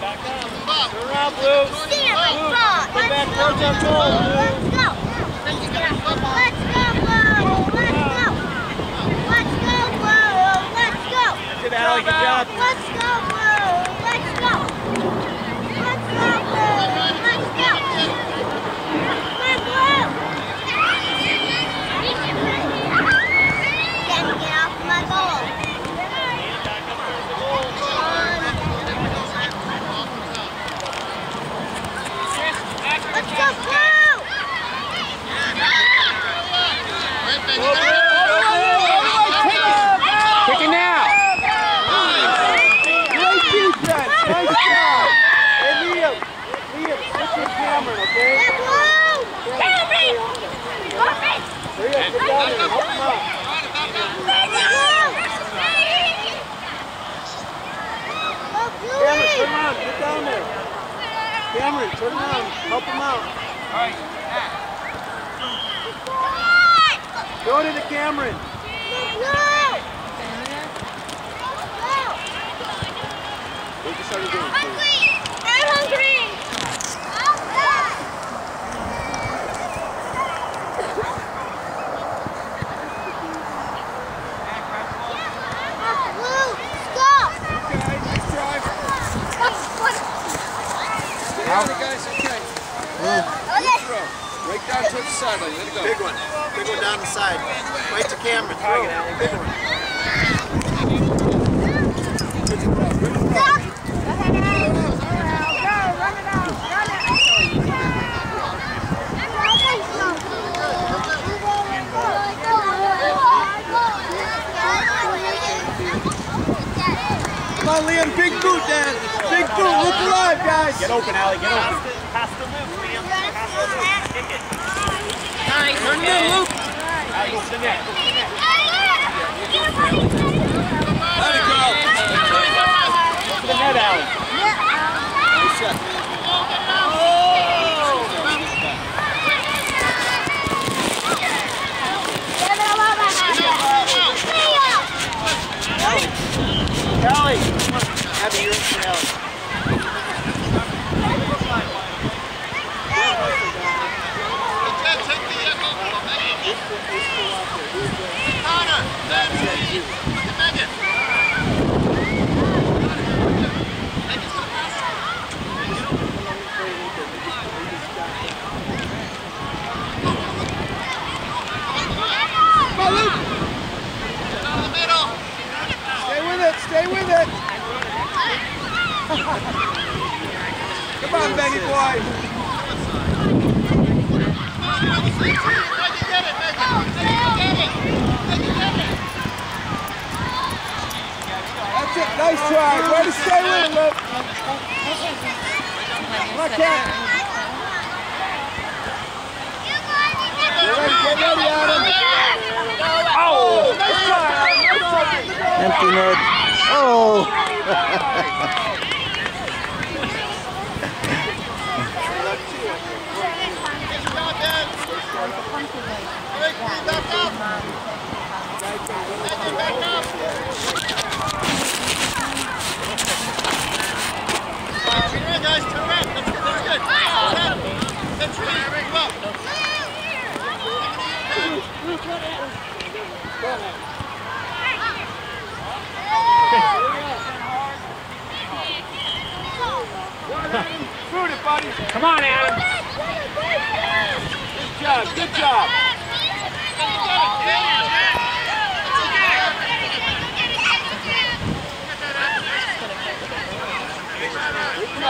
Turn around, Blue. Stand like front. Come back towards go. goal, Blue. Let's go. Let's go, Blue. Let's go. Let's go, Blue. Let's go. Good, Allie. Good job. Let's go, Blue. Let's go. Let's go, Blue. Let's go. Come on, Blue. Get, get off my goal. Let's go, Blue. Kick it now. Great defense. Nice job. Hey, Liam. Liam, switch with Cameron, okay? Hey, Blue. Cameron. Hurry up, get down there. Help him out. Turn around. Get down there. Cameron, turn around. Help him out. Go to the Cameron. What you started doing? I'm hungry. Blue, stop. Okay, nice drive. Stay on it, guys. Okay. Okay. Throw. Right down towards the sideline. Let it go. Big one. Big one down the side. Right to Cameron. Throw. Big one. Come on, Liam. Big boot, Dan. Big boot. Look alive, guys. Get open, Allie. Get open. Turn it in, Luke. Allie, go to the net. Go to the net. Let it go. Go the net, Allie. Nice shot. Allie. Abby, you're in for Allie. Come on, Luke. Stay with it. Stay with it. Come on, Benny boy. That's it. Nice try. Way to stay with it, Luke. Come on, Cat. Get ready, Adam. Oh, nice try. Nice try. Empty net. Oh. Shoot it, buddy. Come on, Adam. Good job. Good job. Good job, guys. Stay on it, Luke. Come on in. Nice try, guys. Come on, Cap. When is it gonna be done? Join me, Luke. Join me in.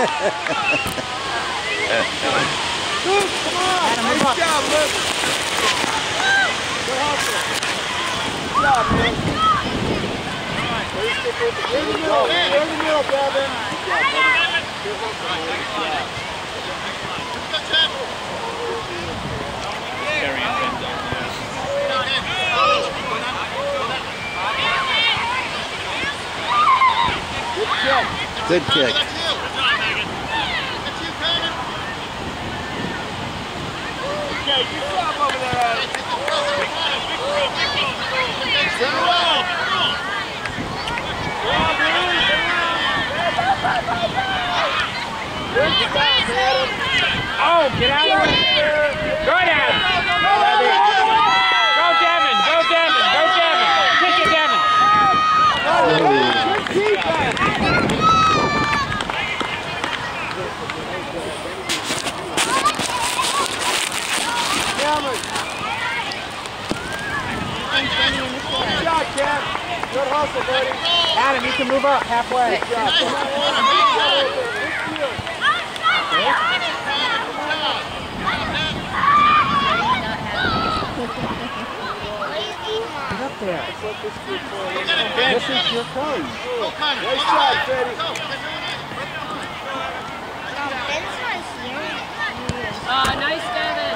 Adam, nice job. Good hustle. Good job, man. Good hustle. Good kick. Oh, get out of there. Go, Devin. Go, Devin. Go, Devin. Kick it, Devin. Good defense. Cameron. Good job, Cam. Good hustle, buddy. Adam, you can move up halfway. Get up there. Let's let this kid play. This is your turn. Go, Connor. Nice Go, shot, Connor. Freddie. Go. Oh, nice, Devin.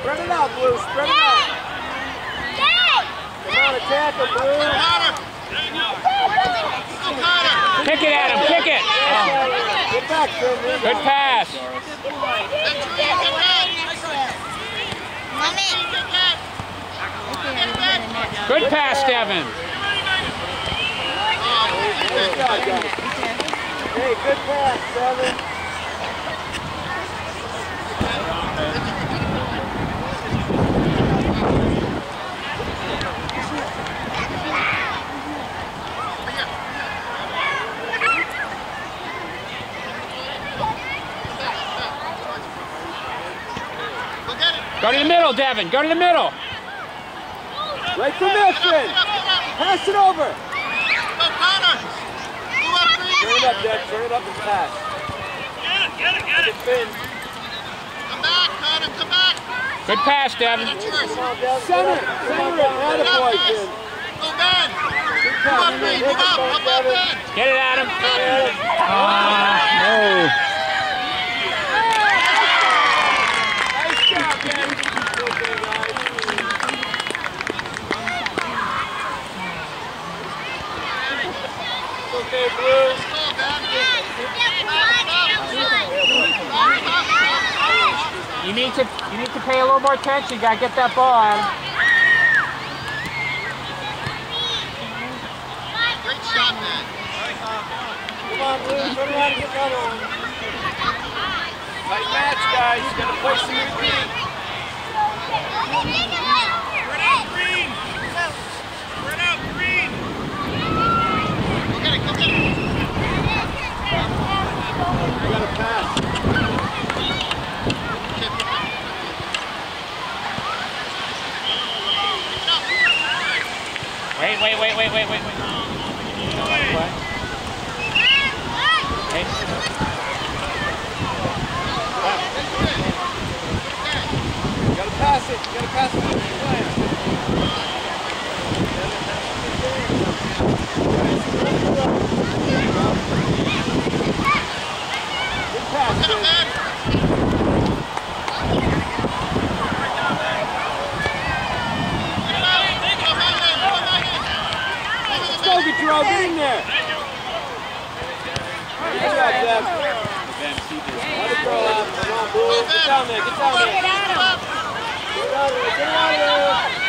Spread it out, Blue. Spread it out. Come on, attack him, Blue. Kick it, Adam. Kick it. Good pass. Good pass, Devin. Hey, good pass, Seven. Go get it. Go to the middle, Devin. Go to the middle. Right to Milton. Pass it over. Go, Connor. Move up, Turn it up, Dex. Turn it up and pass. Get it, get it, Finn. Come back, Connor. Come back. Good pass, Devin. That's yours. Come on, Dex. Center. Center it. Attaboy, Finn. Go, Ben. Good Move job. up, You Green. make Move it, up. don't Move up, Devin. Ben. Get it, Adam. Ah, no. Nice job, man. Okay, guys. Okay, Blue. Go, Ben. You need to you need to pay a little more attention. You gotta get that ball, Adam. Great shot, Ben. Come on, Blue. Turn around and get another one. Tight match, guys. You gotta play some your feet. Go get it. Go get it. You gotta pass. Wait, wait, wait, wait, wait, wait, wait. Gotta pass it. Gotta pass it. left. Then she just let it go up. Come on, boys. Get down there. Get down there. Get out of there. Get out of there.